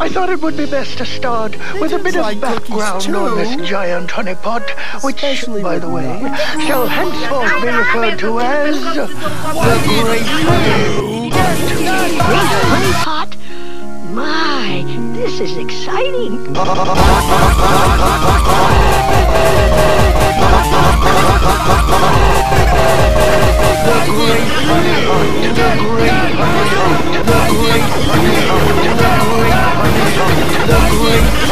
I thought it would be best to start with a bit of like background on this too. giant honeypot, which, Especially by the way, nuts. shall henceforth be referred to as the Great Honey. Great honey pot? My, this is exciting. Honey?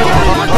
Oh, my God.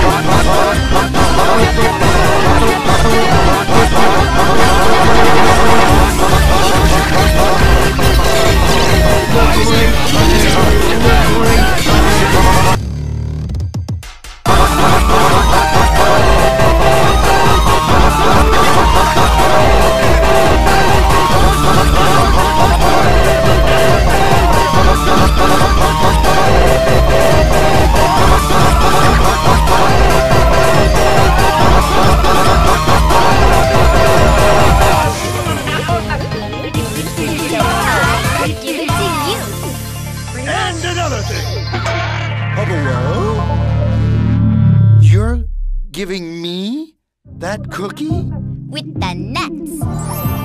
And another thing. Hello? You're giving me that cookie? With the nuts.